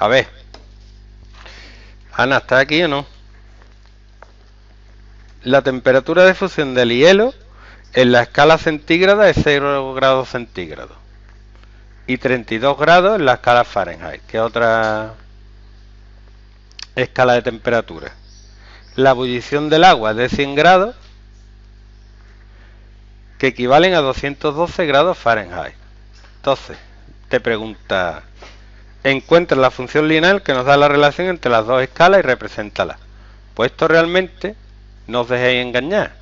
A ver. Ana, ¿está aquí o no? La temperatura de fusión del hielo en la escala centígrada es 0 grados centígrados. Y 32 grados en la escala Fahrenheit, que es otra escala de temperatura. La ebullición del agua es de 100 grados, que equivalen a 212 grados Fahrenheit. Entonces, te pregunta, encuentra la función lineal que nos da la relación entre las dos escalas y represéntala. Pues esto realmente no os dejéis engañar.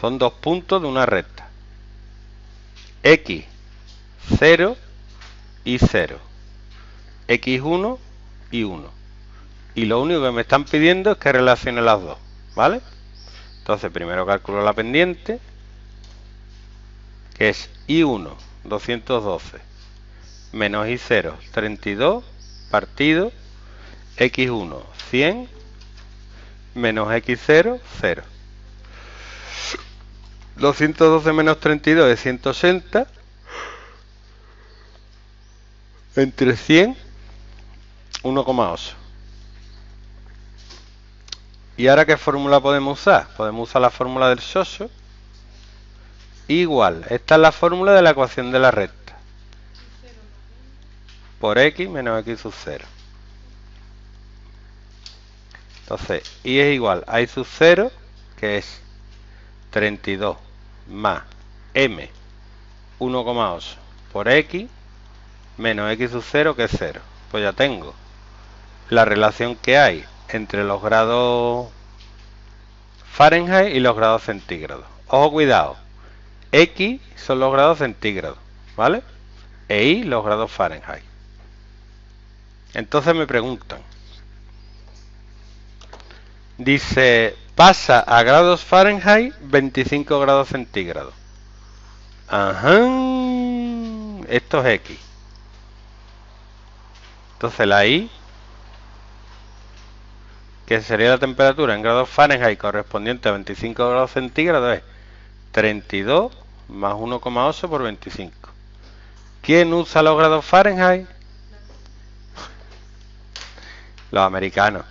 Son dos puntos de una recta. X, 0 y 0. X1 y 1. Y lo único que me están pidiendo es que relacione las dos. ¿Vale? Entonces primero calculo la pendiente, que es I1, 212, menos I0, 32, partido, X1, 100, menos X0, 0. 212 menos 32 es 180. Entre 100, 1,8. ¿Y ahora qué fórmula podemos usar? Podemos usar la fórmula del soso. Igual, esta es la fórmula de la ecuación de la recta. Por x menos x sub 0. Entonces, y es igual a y sub 0, que es 32 más m 1,8 por x menos x sub 0 que es 0. Pues ya tengo la relación que hay entre los grados Fahrenheit y los grados centígrados. Ojo, cuidado. X son los grados centígrados, ¿vale? E Y los grados Fahrenheit. Entonces me preguntan. Dice, pasa a grados Fahrenheit 25 grados centígrados. Ajá. Esto es X. Entonces la Y, que sería la temperatura en grados Fahrenheit correspondiente a 25 grados centígrados, es 32 más 1,8 por 25. ¿Quién usa los grados Fahrenheit? Los americanos.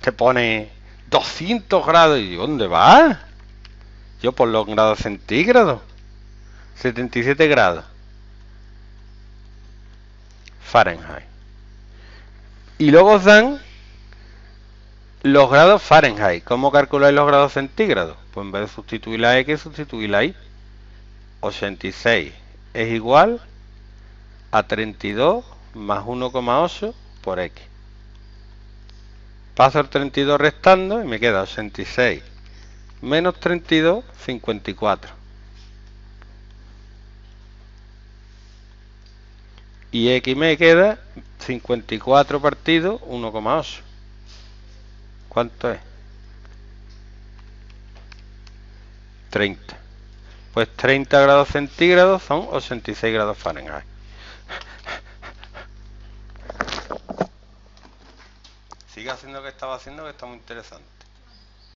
Te pone 200 grados. ¿Y dónde va? Yo por los grados centígrados. 77 grados. Fahrenheit. Y luego os dan los grados Fahrenheit. ¿Cómo calculáis los grados centígrados? Pues en vez de sustituir la X, sustituir la Y. 86 es igual a 32 más 1,8 por X. Paso el 32 restando y me queda 86 menos 32, 54. Y X me queda 54 partido 1,8. ¿Cuánto es? 30. Pues 30 grados centígrados son 86 grados Fahrenheit. Sigue haciendo lo que estaba haciendo, que está muy interesante.